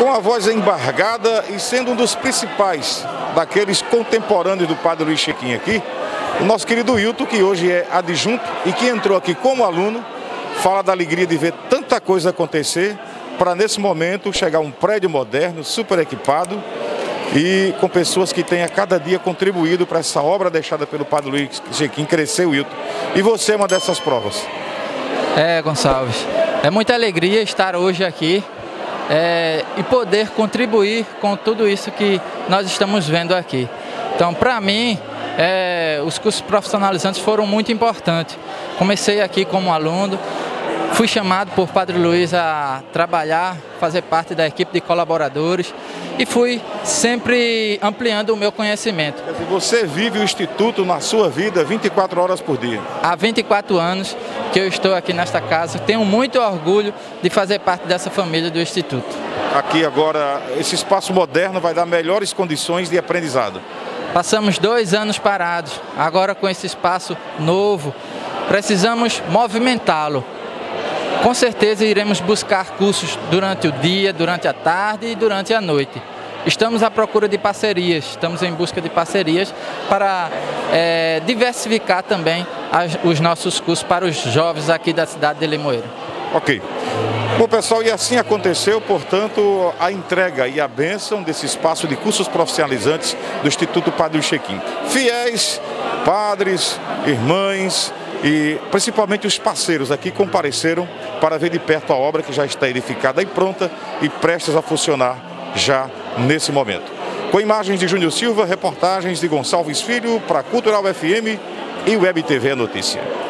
Com a voz embargada e sendo um dos principais daqueles contemporâneos do padre Luiz Chiquinho aqui, o nosso querido Hilton, que hoje é adjunto e que entrou aqui como aluno, fala da alegria de ver tanta coisa acontecer para nesse momento chegar um prédio moderno, super equipado e com pessoas que têm a cada dia contribuído para essa obra deixada pelo padre Luiz Chiquinho crescer, Hilton. E você é uma dessas provas. É, Gonçalves, é muita alegria estar hoje aqui é, e poder contribuir com tudo isso que nós estamos vendo aqui. Então, para mim, é, os cursos profissionalizantes foram muito importantes. Comecei aqui como aluno, fui chamado por Padre Luiz a trabalhar, fazer parte da equipe de colaboradores e fui sempre ampliando o meu conhecimento. Você vive o Instituto na sua vida 24 horas por dia? Há 24 anos que eu estou aqui nesta casa. Tenho muito orgulho de fazer parte dessa família do Instituto. Aqui agora, esse espaço moderno vai dar melhores condições de aprendizado. Passamos dois anos parados, agora com esse espaço novo, precisamos movimentá-lo. Com certeza iremos buscar cursos durante o dia, durante a tarde e durante a noite. Estamos à procura de parcerias, estamos em busca de parcerias para é, diversificar também as, os nossos cursos para os jovens aqui da cidade de Limoeiro. Ok. Bom, pessoal, e assim aconteceu, portanto, a entrega e a bênção desse espaço de cursos profissionalizantes do Instituto Padre Chequim. Fiéis, padres, irmãs e principalmente os parceiros aqui compareceram para ver de perto a obra que já está edificada e pronta e prestes a funcionar já nesse momento. Com imagens de Júnior Silva, reportagens de Gonçalves Filho para Cultural FM e Web TV Notícia.